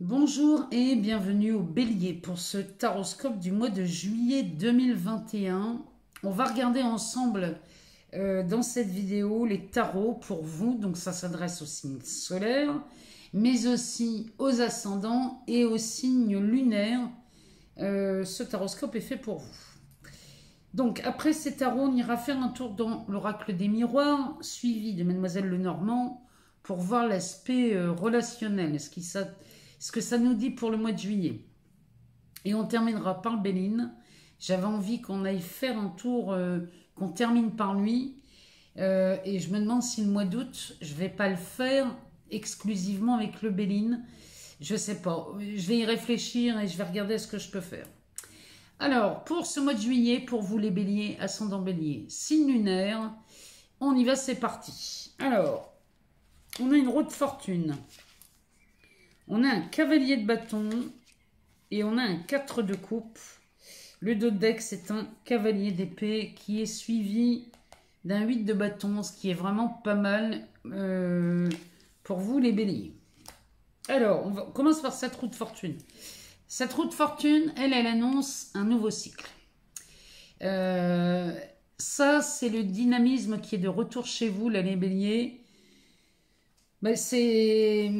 Bonjour et bienvenue au Bélier pour ce taroscope du mois de juillet 2021. On va regarder ensemble euh, dans cette vidéo les tarots pour vous, donc ça s'adresse aux signes solaires, mais aussi aux ascendants et aux signes lunaires. Euh, ce taroscope est fait pour vous. Donc après ces tarots, on ira faire un tour dans l'oracle des miroirs, suivi de Mademoiselle Lenormand, pour voir l'aspect euh, relationnel, ce, qui, ce que ça nous dit pour le mois de juillet. Et on terminera par Béline. J'avais envie qu'on aille faire un tour, euh, qu'on termine par lui. Euh, et je me demande si le mois d'août, je vais pas le faire exclusivement avec le Béline. Je sais pas. Je vais y réfléchir et je vais regarder ce que je peux faire. Alors, pour ce mois de juillet, pour vous les béliers, ascendant bélier, signe lunaire, on y va, c'est parti. Alors, on a une roue de fortune. On a un cavalier de bâton et on a un 4 de coupe. Le dos de deck, c'est un cavalier d'épée qui est suivi d'un 8 de bâton, ce qui est vraiment pas mal euh, pour vous les béliers. Alors, on, commence par cette roue de fortune. Cette roue de fortune, elle, elle annonce un nouveau cycle. Euh, ça, c'est le dynamisme qui est de retour chez vous, là, les béliers. Ben, c'est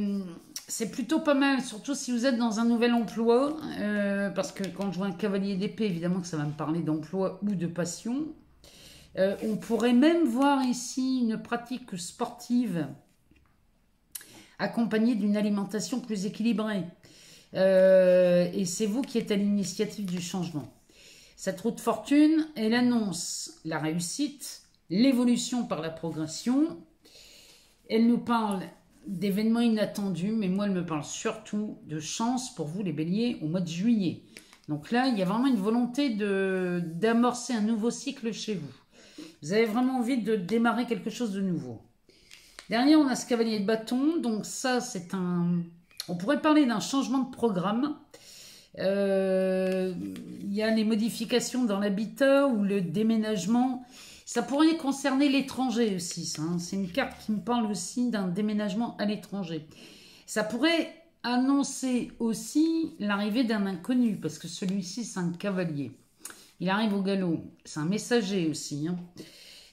plutôt pas mal, surtout si vous êtes dans un nouvel emploi, euh, parce que quand je vois un cavalier d'épée, évidemment que ça va me parler d'emploi ou de passion. Euh, on pourrait même voir ici une pratique sportive accompagnée d'une alimentation plus équilibrée. Euh, et c'est vous qui êtes à l'initiative du changement. Cette route fortune, elle annonce la réussite, l'évolution par la progression, elle nous parle d'événements inattendus, mais moi, elle me parle surtout de chance pour vous, les béliers, au mois de juillet. Donc là, il y a vraiment une volonté d'amorcer un nouveau cycle chez vous. Vous avez vraiment envie de démarrer quelque chose de nouveau. Derrière, on a ce cavalier de bâton. Donc ça, c'est un... On pourrait parler d'un changement de programme. Euh, il y a les modifications dans l'habitat ou le déménagement. Ça pourrait concerner l'étranger aussi. Hein. C'est une carte qui me parle aussi d'un déménagement à l'étranger. Ça pourrait annoncer aussi l'arrivée d'un inconnu, parce que celui-ci, c'est un cavalier. Il arrive au galop. C'est un messager aussi. Hein.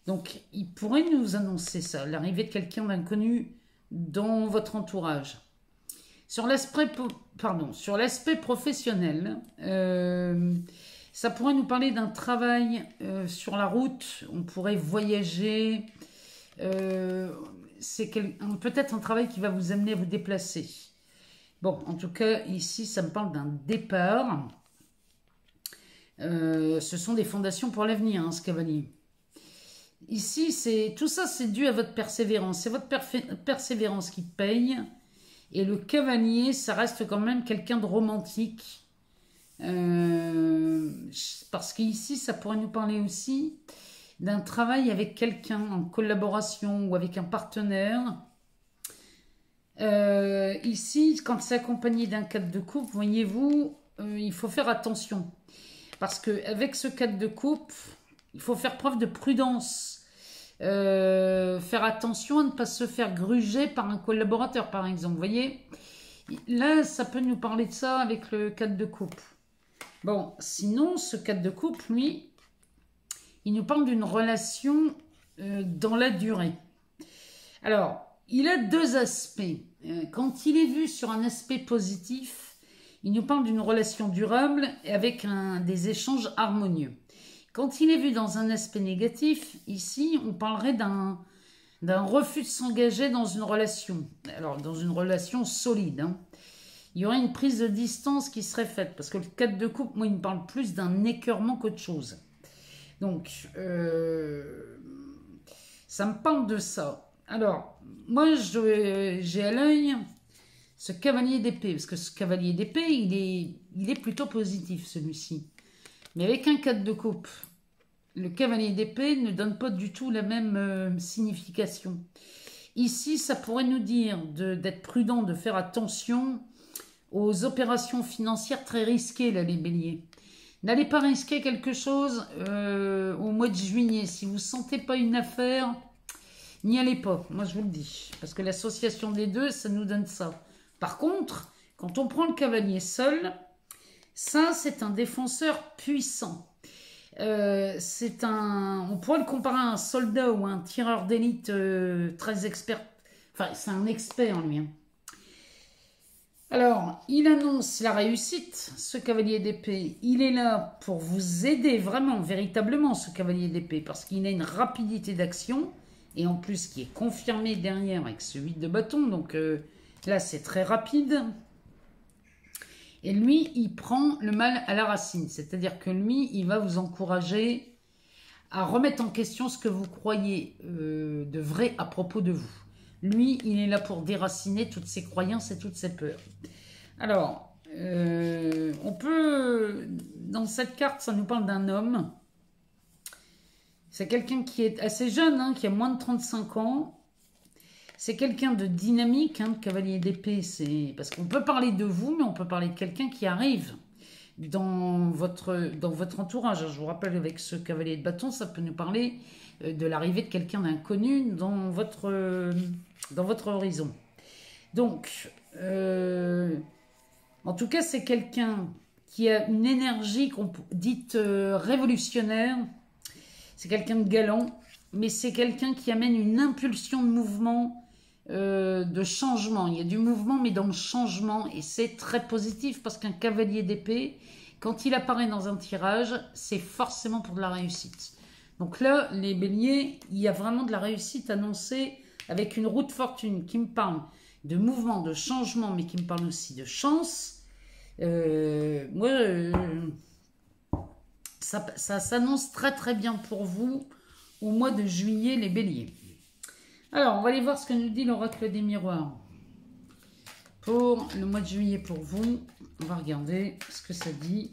Donc, il pourrait nous annoncer ça, l'arrivée de quelqu'un d'inconnu dans votre entourage. Sur l'aspect, pardon, sur l'aspect professionnel, euh, ça pourrait nous parler d'un travail euh, sur la route, on pourrait voyager. Euh, c'est peut-être un travail qui va vous amener à vous déplacer. Bon, en tout cas, ici, ça me parle d'un départ. Euh, ce sont des fondations pour l'avenir, hein, ce cavalier. Ici, tout ça, c'est dû à votre persévérance. C'est votre persévérance qui paye. Et le cavalier, ça reste quand même quelqu'un de romantique euh, parce qu'ici, ça pourrait nous parler aussi d'un travail avec quelqu'un en collaboration ou avec un partenaire. Euh, ici, quand c'est accompagné d'un cadre de coupe, voyez-vous, euh, il faut faire attention. Parce qu'avec ce cadre de coupe, il faut faire preuve de prudence. faire attention à ne pas se faire gruger par un collaborateur, par exemple. Là, ça peut nous parler de ça avec le cadre de coupe. Bon, sinon, ce cadre de couple, lui, il nous parle d'une relation euh, dans la durée. Alors, il a deux aspects. Euh, quand il est vu sur un aspect positif, il nous parle d'une relation durable avec un, des échanges harmonieux. Quand il est vu dans un aspect négatif, ici, on parlerait d'un d'un refus de s'engager dans une relation. Alors, dans une relation solide. Hein il y aurait une prise de distance qui serait faite. Parce que le 4 de coupe, moi, il me parle plus d'un écœurement qu'autre chose. Donc, euh, ça me parle de ça. Alors, moi, j'ai à l'œil ce cavalier d'épée. Parce que ce cavalier d'épée, il est, plutôt positif, celui-ci. Mais avec un 4 de coupe, le cavalier d'épée ne donne pas du tout la même euh, signification. Ici, ça pourrait nous dire d'être prudent, de faire attention aux opérations financières très risquées, là, les béliers. N'allez pas risquer quelque chose euh, au mois de juillet. Si vous ne sentez pas une affaire, n'y allez pas. Moi, je vous le dis. Parce que l'association des deux, ça nous donne ça. Par contre, Quand on prend le cavalier seul, ça, c'est un défenseur puissant. Euh, c'est un, on pourrait le comparer à un soldat ou un tireur d'élite euh, très expert. Enfin, c'est un expert en lui. Hein. Alors, il annonce la réussite, ce cavalier d'épée. Il est là pour vous aider vraiment, véritablement, ce cavalier d'épée, parce qu'il a une rapidité d'action, et en plus qui est confirmé derrière avec ce 8 de bâton. Donc euh, là, c'est très rapide. Et lui, il prend le mal à la racine. C'est-à-dire que lui, il va vous encourager à remettre en question ce que vous croyez euh, de vrai à propos de vous. Lui, il est là pour déraciner toutes ses croyances et toutes ses peurs. Alors, euh, on peut... Dans cette carte, ça nous parle d'un homme. C'est quelqu'un qui est assez jeune, hein, qui a moins de 35 ans, c'est quelqu'un de dynamique, hein, cavalier d'épée. C'est parce qu'on peut parler de vous, mais on peut parler de quelqu'un qui arrive dans votre, dans votre entourage. Je vous rappelle, avec ce cavalier de bâton, ça peut nous parler de l'arrivée de quelqu'un d'inconnu dans votre, dans votre horizon. Donc, euh, en tout cas, c'est quelqu'un qui a une énergie dite euh, révolutionnaire. C'est quelqu'un de galant, mais c'est quelqu'un qui amène une impulsion de mouvement euh, de changement. Il y a du mouvement, mais dans le changement, et c'est très positif parce qu'un cavalier d'épée, quand il apparaît dans un tirage, c'est forcément pour de la réussite. Donc là, les béliers, il y a vraiment de la réussite annoncée avec une route fortune qui me parle de mouvement, de changement, mais qui me parle aussi de chance. Euh, moi, euh, ça, s'annonce très très bien pour vous au mois de juillet, les béliers. Alors, on va aller voir ce que nous dit l'oracle des miroirs. Pour le mois de juillet pour vous, on va regarder ce que ça dit.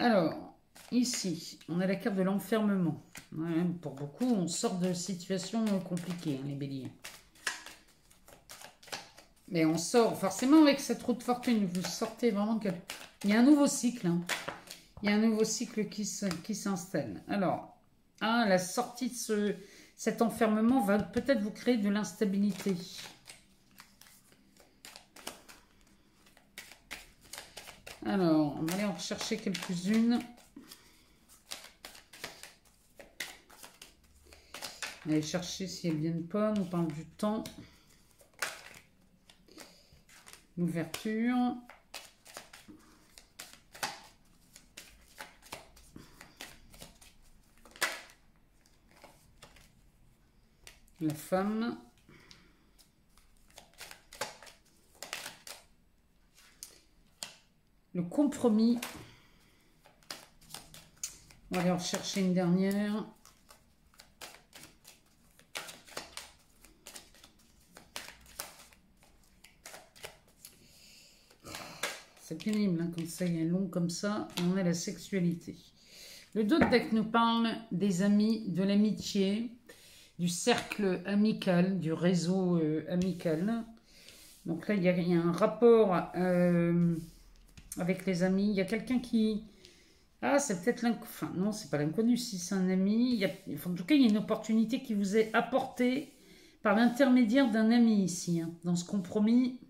Alors, ici, on a la carte de l'enfermement. pour beaucoup, on sort de situations compliquées, hein, les béliers. Mais on sort forcément avec cette route de fortune. Vous sortez vraiment. Il y a un nouveau cycle. Hein. Il y a un nouveau cycle qui s'installe. Alors, ah, la sortie de ce, cet enfermement va peut-être vous créer de l'instabilité. Alors, on va aller en rechercher quelques-unes. On aller chercher si elles viennent pas. Nous parle du temps. L'ouverture. la femme. Le compromis. On va aller en chercher une dernière. C'est pénible hein, quand ça est long comme ça. On a la sexualité. Le dos deck nous parle des amis, de l'amitié, du cercle amical, du réseau euh, amical. Donc là, il y, a, un rapport euh, avec les amis. Il y a quelqu'un qui... Ah, c'est peut-être l'inconnu. Enfin, non, c'est pas l'inconnu. Si c'est un ami, en tout cas, il y a une opportunité qui vous est apportée par l'intermédiaire d'un ami ici. Hein. Dans ce compromis,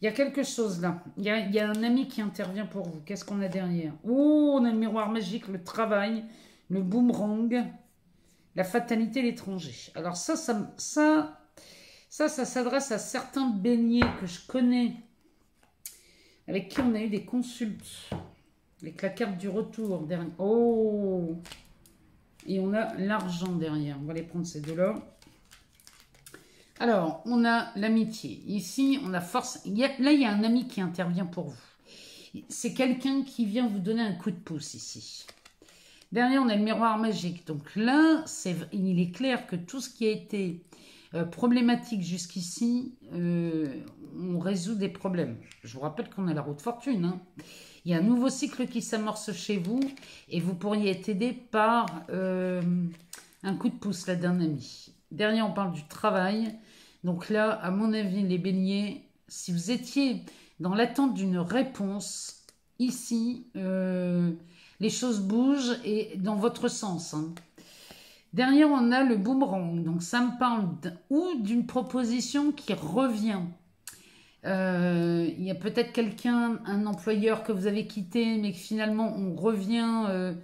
il y a quelque chose là. Il y a, il y a un ami qui intervient pour vous. Qu'est-ce qu'on a derrière? Oh, on a le miroir magique, le travail, le boomerang la fatalité l'étranger. Alors ça, ça, ça, ça, ça s'adresse à certains beignets que je connais, avec qui on a eu des consultes, avec la carte du retour derrière. Oh Et on a l'argent derrière. On va les prendre ces deux-là. Alors, on a l'amitié. Ici, on a force. là, il y a un ami qui intervient pour vous. C'est quelqu'un qui vient vous donner un coup de pouce ici. Dernier, on a le miroir magique. Donc là, il est clair que tout ce qui a été euh, problématique jusqu'ici, euh, on résout des problèmes. Je vous rappelle qu'on a la route fortune. Hein. Il y a un nouveau cycle qui s'amorce chez vous et vous pourriez être aidé par euh, un coup de pouce là d'un ami. Dernier, on parle du travail. Donc là, à mon avis, les béliers, si vous étiez dans l'attente d'une réponse, ici, les choses bougent et dans votre sens. Hein. Derrière, on a le boomerang. Donc, ça me parle ou d'une proposition qui revient. Euh, il y a peut-être quelqu'un, un employeur que vous avez quitté, mais que finalement on revient, euh,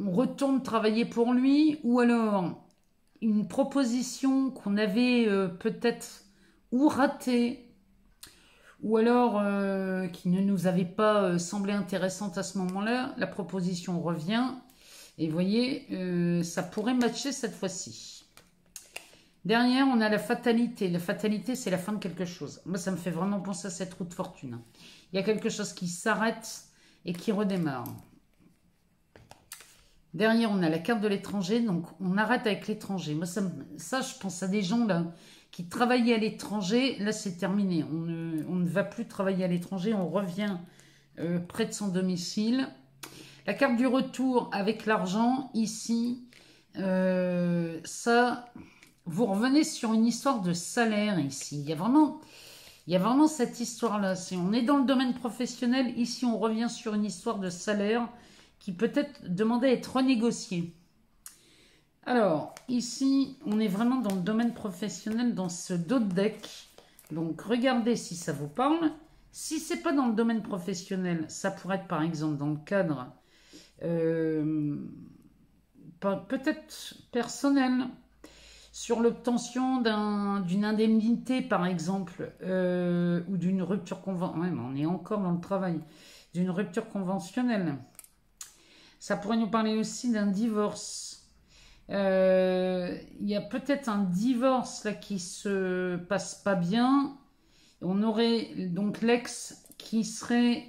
on retourne travailler pour lui, ou alors une proposition qu'on avait euh, peut-être ou ratée, ou alors qui ne nous avait pas semblé intéressante à ce moment-là, la proposition revient, et vous voyez, ça pourrait matcher cette fois-ci. Derrière, on a la fatalité. La fatalité, c'est la fin de quelque chose. Moi, ça me fait vraiment penser à cette roue de fortune. Il y a quelque chose qui s'arrête et qui redémarre. Derrière, on a la carte de l'étranger. Donc, on arrête avec l'étranger. Moi, ça, ça, je pense à des gens là qui travaillaient à l'étranger. Là, c'est terminé. On ne, va plus travailler à l'étranger. On revient euh, près de son domicile. La carte du retour avec l'argent, ici, euh, ça vous revenez sur une histoire de salaire ici. Il y a vraiment, il y a vraiment cette histoire-là. Si on est dans le domaine professionnel, ici on revient sur une histoire de salaire qui peut-être demandait à être renégociée. Alors, ici, on est vraiment dans le domaine professionnel, dans ce dos de deck. Donc, regardez si ça vous parle. Si c'est pas dans le domaine professionnel, ça pourrait être par exemple dans le cadre euh, peut-être personnel, sur l'obtention d'une indemnité, par exemple, euh, ou d'une rupture conventionnelle, on est encore dans le travail, d'une rupture conventionnelle. Ça pourrait nous parler aussi d'un divorce. Euh, il y a peut-être un divorce là qui se passe pas bien. On aurait donc l'ex qui serait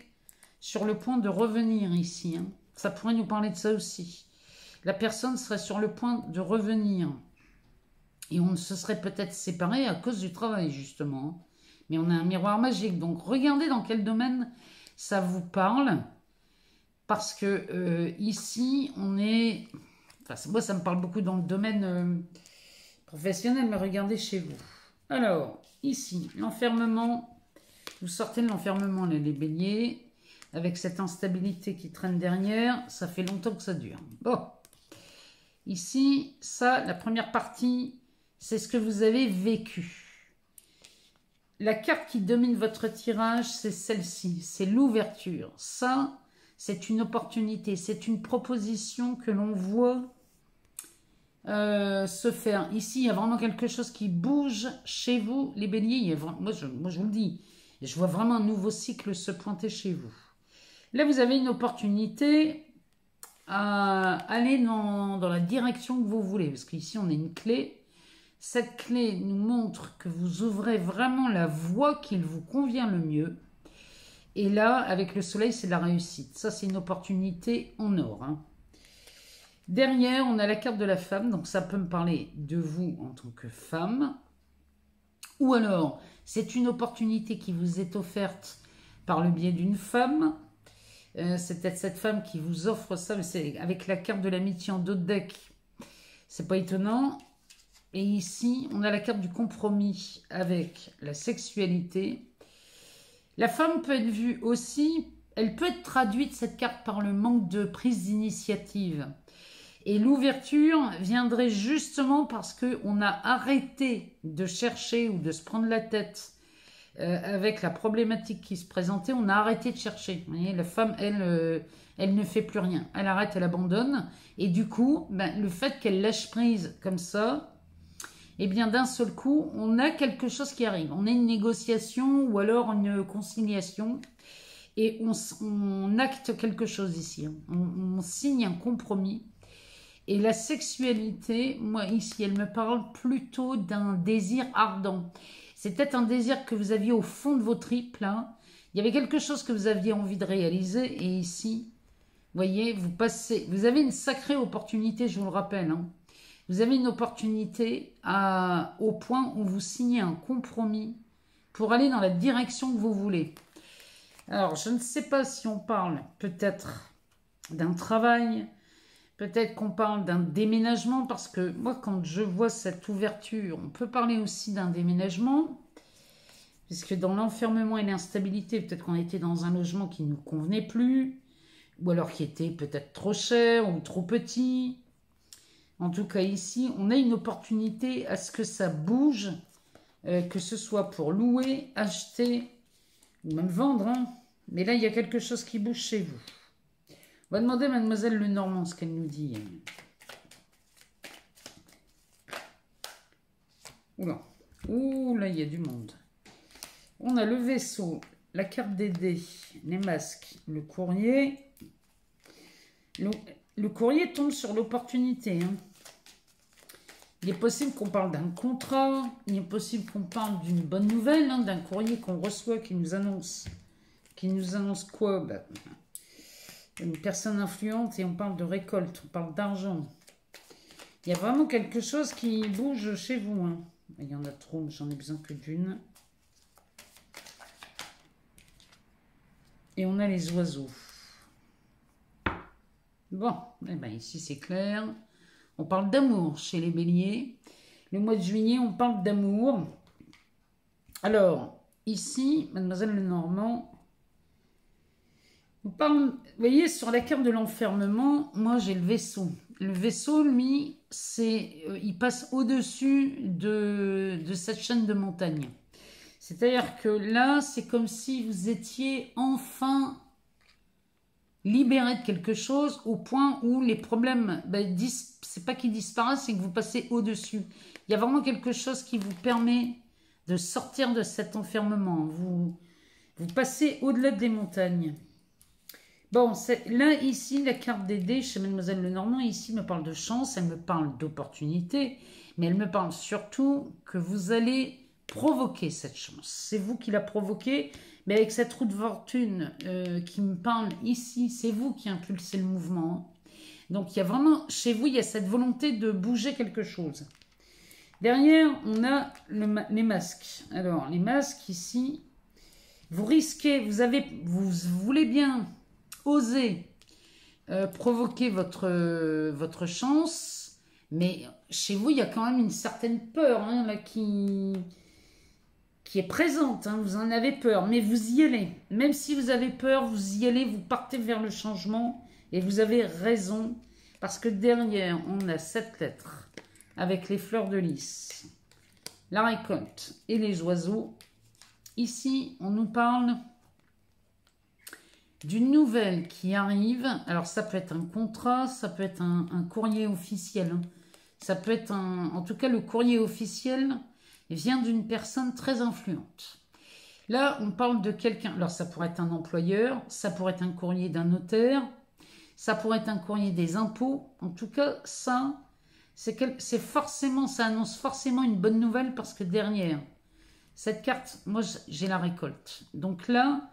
sur le point de revenir ici. Hein. Ça pourrait nous parler de ça aussi. La personne serait sur le point de revenir. Et on se serait peut-être séparés à cause du travail, justement. Mais on a un miroir magique. Donc regardez dans quel domaine ça vous parle. Parce que euh, ici, on est... Enfin, moi, ça me parle beaucoup dans le domaine euh, professionnel, mais regardez chez vous. Alors, ici, l'enfermement. Vous sortez de l'enfermement, les béliers. Avec cette instabilité qui traîne derrière, ça fait longtemps que ça dure. Bon. Ici, ça, la première partie, c'est ce que vous avez vécu. La carte qui domine votre tirage, c'est celle-ci, c'est l'ouverture. Ça, c'est une opportunité, c'est une proposition que l'on voit euh, se faire. Ici, il y a vraiment quelque chose qui bouge chez vous, les béliers. moi, je, moi, je vous le dis, je vois vraiment un nouveau cycle se pointer chez vous. Là, vous avez une opportunité à aller dans, dans la direction que vous voulez, parce qu'ici, on a une clé cette clé nous montre que vous ouvrez vraiment la voie qu'il vous convient le mieux. Et là, avec le soleil, c'est la réussite. Ça, c'est une opportunité en or. Hein. Derrière, on a la carte de la femme. Donc, ça peut me parler de vous en tant que femme. Ou alors, c'est une opportunité qui vous est offerte par le biais d'une femme. Euh, c'est peut-être cette femme qui vous offre ça, mais c'est avec la carte de l'amitié en dos de deck. C'est pas étonnant. Et ici, on a la carte du compromis avec la sexualité. La femme peut être vue aussi, elle peut être traduite, cette carte, par le manque de prise d'initiative. Et l'ouverture viendrait justement parce qu'on a arrêté de chercher ou de se prendre la tête euh, avec la problématique qui se présentait. On a arrêté de chercher. La femme, elle, euh, elle ne fait plus rien. Elle arrête, elle abandonne. Et du coup, ben, le fait qu'elle lâche prise comme ça, eh bien d'un seul coup, on a quelque chose qui arrive. On a une négociation ou alors une conciliation et on, acte quelque chose ici. On, signe un compromis. Et la sexualité, moi ici, elle me parle plutôt d'un désir ardent. C'est peut-être un désir que vous aviez au fond de vos tripes. Il y avait quelque chose que vous aviez envie de réaliser et ici, voyez, vous passez, vous avez une sacrée opportunité, je vous le rappelle. Hein. Vous avez une opportunité au point où vous signez un compromis pour aller dans la direction que vous voulez. Alors, je ne sais pas si on parle peut-être d'un travail, peut-être qu'on parle d'un déménagement, parce que moi, quand je vois cette ouverture, on peut parler aussi d'un déménagement, puisque dans l'enfermement et l'instabilité, peut-être qu'on était dans un logement qui ne nous convenait plus, ou alors qui était peut-être trop cher ou trop petit, En tout cas, ici, on a une opportunité à ce que ça bouge, euh, que ce soit pour louer, acheter, ou même vendre. Hein. Mais là, il y a quelque chose qui bouge chez vous. On va demander à mademoiselle Lenormand ce qu'elle nous dit. Oula. Ouh, là, il y a du monde. On a le vaisseau, la carte des dés, les masques, le courrier. Le, courrier tombe sur l'opportunité. Hein. Il est possible qu'on parle d'un contrat, il est possible qu'on parle d'une bonne nouvelle, hein, d'un courrier qu'on reçoit qui nous annonce. Qui nous annonce quoi bah, Une personne influente et on parle de récolte, on parle d'argent. Il y a vraiment quelque chose qui bouge chez vous. Hein. Il y en a trop, j'en ai besoin que d'une. Et on a les oiseaux. Bon, eh ben ici c'est clair. On parle d'amour chez les béliers. Le mois de juillet, on parle d'amour. Alors, ici, mademoiselle Lenormand, vous, voyez, sur la carte de l'enfermement, moi j'ai le vaisseau. Le vaisseau, lui, euh, il passe au-dessus de, cette chaîne de montagne. C'est-à-dire que là, c'est comme si vous étiez enfin libérer de quelque chose au point où les problèmes, ben, c'est pas qu'ils disparaissent, c'est que vous passez au-dessus. Il y a vraiment quelque chose qui vous permet de sortir de cet enfermement. Vous, vous passez au-delà des montagnes. Bon, là, ici, la carte des dés chez Mademoiselle Lenormand, ici, me parle de chance, elle me parle d'opportunité, mais elle me parle surtout que vous allez provoquer cette chance. C'est vous qui la provoquez, mais avec cette roue de fortune euh, qui me parle ici, c'est vous qui impulsez le mouvement. Donc il y a vraiment, chez vous, il y a cette volonté de bouger quelque chose. Derrière, on a les masques. Alors, les masques ici, vous risquez, vous, avez, vous voulez bien oser euh, provoquer votre, votre chance, mais chez vous, il y a quand même une certaine peur hein, là, qui, qui est présente, hein, vous en avez peur, mais vous y allez. Même si vous avez peur, vous y allez, vous partez vers le changement et vous avez raison parce que derrière, on a cette lettre avec les fleurs de lys, la récolte et les oiseaux. Ici, on nous parle d'une nouvelle qui arrive. Alors, ça peut être un contrat, ça peut être un, courrier officiel. Hein. Ça peut être un, en tout cas le courrier officiel vient d'une personne très influente. Là, on parle de quelqu'un, alors ça pourrait être un employeur, ça pourrait être un courrier d'un notaire, ça pourrait être un courrier des impôts. En tout cas, ça, c'est forcément, ça annonce forcément une bonne nouvelle parce que derrière cette carte, moi j'ai la récolte. Donc là,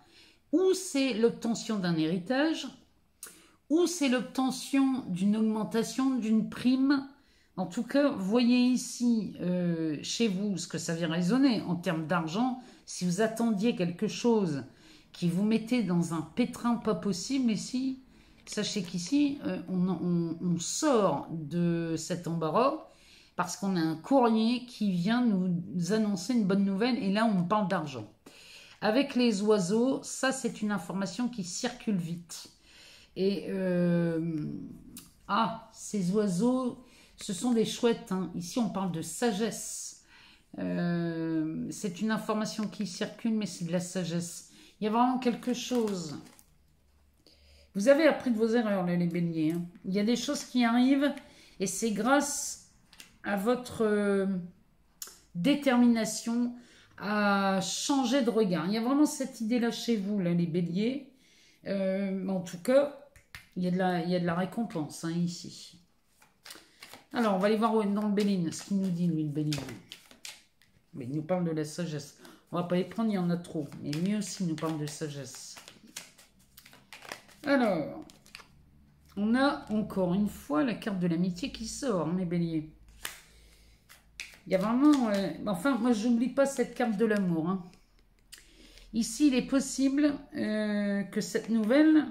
ou c'est l'obtention d'un héritage, ou c'est l'obtention d'une augmentation, d'une prime, en tout cas, voyez ici, euh, chez vous, ce que ça vient résonner en termes d'argent. Si vous attendiez quelque chose qui vous mettait dans un pétrin pas possible ici, sachez qu'ici, euh, on, sort de cet embarras parce qu'on a un courrier qui vient nous annoncer une bonne nouvelle et là, on parle d'argent. Avec les oiseaux, ça, c'est une information qui circule vite. Et, euh, ah, ces oiseaux ce sont des chouettes. Hein. Ici, on parle de sagesse. Euh, c'est une information qui circule, mais c'est de la sagesse. Il y a vraiment quelque chose. Vous avez appris de vos erreurs, les béliers. Hein. Il y a des choses qui arrivent, et c'est grâce à votre euh, détermination à changer de regard. Il y a vraiment cette idée-là chez vous, là, les béliers. Euh, en tout cas, il y a de la, récompense hein, ici. Alors, on va aller voir dans le Béline, ce qu'il nous dit, lui, le Béline. Il nous parle de la sagesse. On va pas les prendre, il y en a trop. Mais lui aussi, il nous parle de sagesse. Alors, on a encore une fois la carte de l'amitié qui sort, mes béliers. Il y a vraiment... Euh, enfin, moi, je n'oublie pas cette carte de l'amour. Hein. Ici, il est possible euh, que cette nouvelle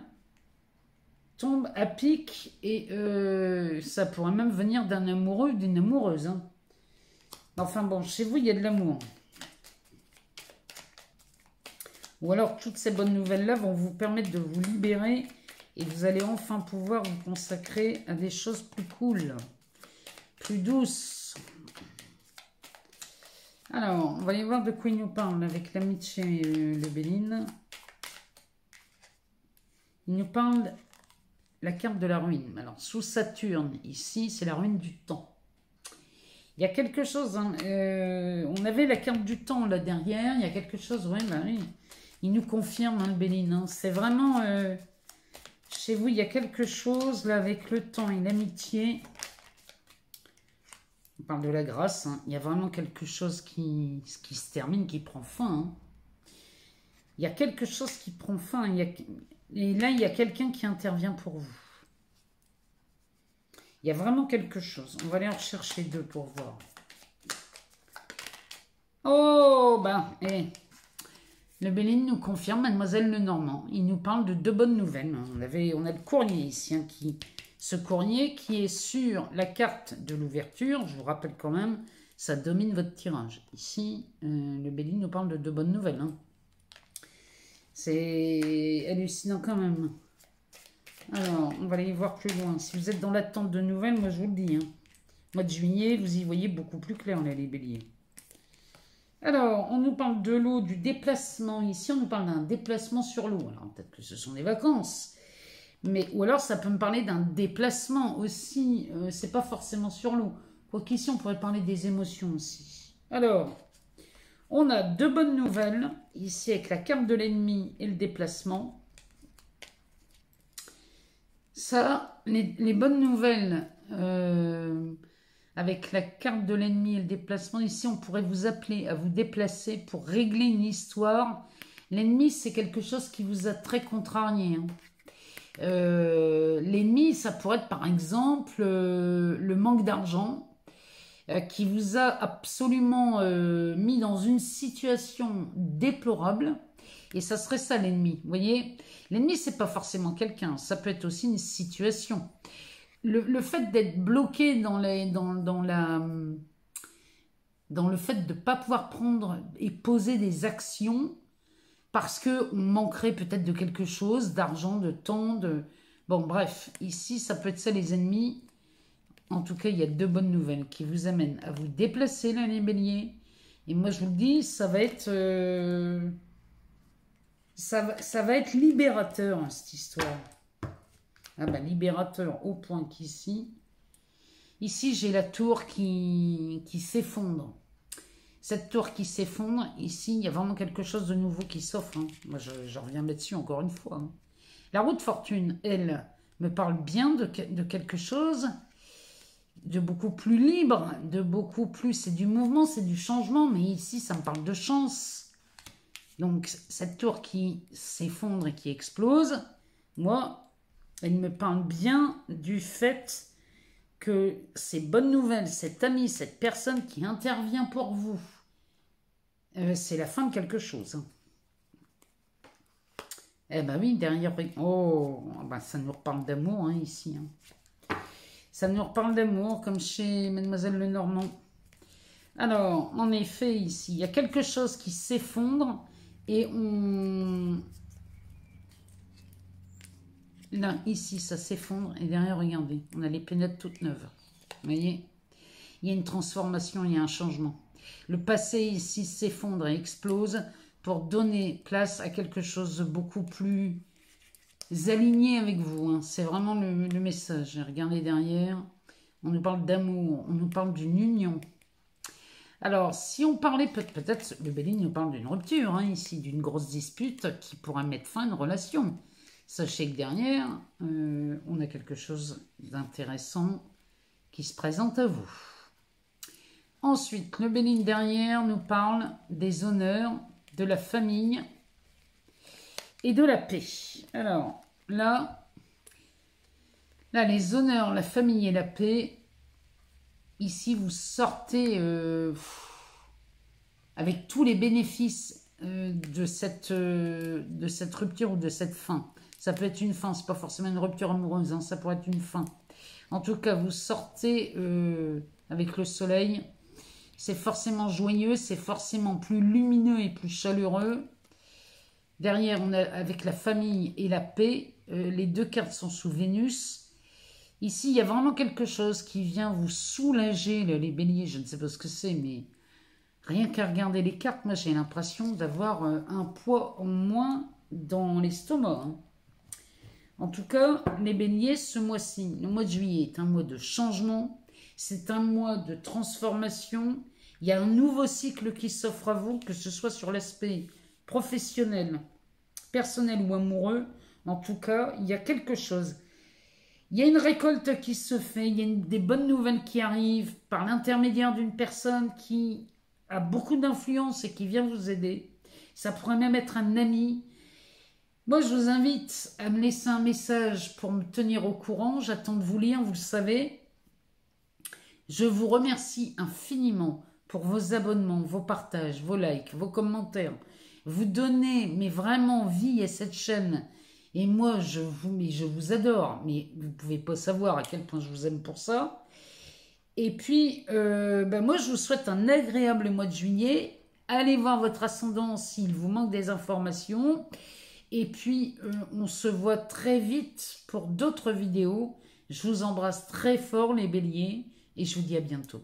tombe à pic et euh, ça pourrait même venir d'un amoureux, d'une amoureuse. Hein. Enfin bon, chez vous, il y a de l'amour. Ou alors, toutes ces bonnes nouvelles-là vont vous permettre de vous libérer et vous allez enfin pouvoir vous consacrer à des choses plus cool. plus douce. Alors, on va aller voir de quoi il nous parle avec l'amitié et le Béline. Il nous parle la carte de la ruine. Alors, sous Saturne, ici, c'est la ruine du temps. Il y a quelque chose, hein, euh, on avait la carte du temps là derrière, il y a quelque chose, ouais, bah oui, il nous confirme, hein, le Béline, hein. c'est vraiment, euh, chez vous, il y a quelque chose là avec le temps et l'amitié, on parle de la grâce, il y a vraiment quelque chose qui, se termine, qui prend fin, il y a quelque chose qui prend fin, et là, il y a quelqu'un qui intervient pour vous. Il y a vraiment quelque chose. On va aller en chercher deux pour voir. Oh, ben, eh. Le Béline nous confirme, Mademoiselle Lenormand. Il nous parle de deux bonnes nouvelles. On, avait, on a le courrier ici, hein, qui, ce courrier qui est sur la carte de l'ouverture. Je vous rappelle quand même, ça domine votre tirage. Ici, euh, le Béline nous parle de bonnes nouvelles. Hein. C'est hallucinant quand même. Alors, on va aller voir plus loin. Si vous êtes dans l'attente de nouvelles, moi je vous le dis. Hein. Mois de juillet, vous y voyez beaucoup plus clair, les béliers. Alors, on nous parle de l'eau, du déplacement. Ici, on nous parle d'un déplacement sur l'eau. Alors, peut-être que ce sont des vacances. Mais, ou alors, ça peut me parler d'un déplacement aussi. Euh, c'est pas forcément sur l'eau. Quoiqu'ici, on pourrait parler des émotions aussi. Alors, on a deux bonnes nouvelles. Ici, avec la carte de l'ennemi et le déplacement. Ça, les, bonnes nouvelles euh, avec la carte de l'ennemi et le déplacement, ici on pourrait vous appeler à vous déplacer pour régler une histoire. L'ennemi, c'est quelque chose qui vous a très contrarié. Hein. Euh, l'ennemi, ça pourrait être par exemple euh, le manque d'argent qui vous a absolument mis dans une situation déplorable. Et ça serait ça l'ennemi, vous voyez? L'ennemi, c'est pas forcément quelqu'un, ça peut être aussi une situation. Le, fait d'être bloqué dans, dans, la, dans le fait de ne pas pouvoir prendre et poser des actions parce qu'on manquerait peut-être de quelque chose, d'argent, de temps, de... Bon, bref, ici, ça peut être ça les ennemis. En tout cas, il y a deux bonnes nouvelles qui vous amènent à vous déplacer, l'année bélier. Et moi, je vous le dis, ça va être... Euh, ça va, être libérateur, hein, cette histoire. Ah ben, libérateur au point qu'ici. Ici, j'ai la tour qui, qui s'effondre. Cette tour qui s'effondre, ici, il y a vraiment quelque chose de nouveau qui s'offre. Hein. Moi, je, reviens là-dessus encore une fois. Hein. La route fortune, elle, me parle bien de, de quelque chose de beaucoup plus libre, de beaucoup plus... C'est du mouvement, c'est du changement, mais ici, ça me parle de chance donc, cette tour qui s'effondre et qui explose, moi, elle me parle bien du fait que ces bonnes nouvelles, cet ami, cette personne qui intervient pour vous, euh, c'est la fin de quelque chose. Eh ben oui, derrière... Oh, ben ça nous reparle d'amour hein, ici. Hein. Ça nous reparle d'amour, comme chez Mademoiselle Lenormand. Alors, en effet, ici, il y a quelque chose qui s'effondre et on... Là, ici, ça s'effondre. Et derrière, regardez, on a les pénettes toutes neuves. Vous voyez? Il y a une transformation, il y a un changement. Le passé ici s'effondre et explose pour donner place à quelque chose de beaucoup plus aligné avec vous. Hein. C'est vraiment le, message. Regardez derrière. On nous parle d'amour, on nous parle d'une union. Alors, si on parlait peut-être, le Béline nous parle d'une rupture, hein, ici, d'une grosse dispute qui pourrait mettre fin à une relation. Sachez que derrière, euh, on a quelque chose d'intéressant qui se présente à vous. Ensuite, le Béline derrière nous parle des honneurs, de la famille et de la paix. Alors, là, là, les honneurs, la famille et la paix, Ici, vous sortez euh, avec tous les bénéfices euh, de, cette, euh, de cette rupture ou de cette fin. Ça peut être une fin, c'est pas forcément une rupture amoureuse, hein, ça pourrait être une fin. En tout cas, vous sortez avec le soleil. C'est forcément joyeux, c'est forcément plus lumineux et plus chaleureux. Derrière, on a avec la famille et la paix. les deux cartes sont sous Vénus. Ici, il y a vraiment quelque chose qui vient vous soulager, les béliers. Je ne sais pas ce que c'est, mais rien qu'à regarder les cartes, moi j'ai l'impression d'avoir euh, un poids en moins dans l'estomac. Hein. En tout cas, les béliers, ce mois-ci, le mois de juillet est un mois de changement, c'est un mois de transformation. Il y a un nouveau cycle qui s'offre à vous, que ce soit sur l'aspect professionnel, personnel ou amoureux. En tout cas, il y a quelque chose. Il y a une récolte qui se fait, il y a des bonnes nouvelles qui arrivent par l'intermédiaire d'une personne qui a beaucoup d'influence et qui vient vous aider. Ça pourrait même être un ami. Moi, je vous invite à me laisser un message pour me tenir au courant. J'attends de vous lire, vous le savez. Je vous remercie infiniment pour vos abonnements, vos partages, vos likes, vos commentaires. Vous donnez, mais vraiment, vie à cette chaîne. Et moi, je vous, mais je vous adore, mais vous ne pouvez pas savoir à quel point je vous aime pour ça. Et puis, euh, ben moi, je vous souhaite un agréable mois de juillet. Allez voir votre ascendant s'il vous manque des informations. Et puis, euh, on se voit très vite pour d'autres vidéos. Je vous embrasse très fort, les béliers, et je vous dis à bientôt.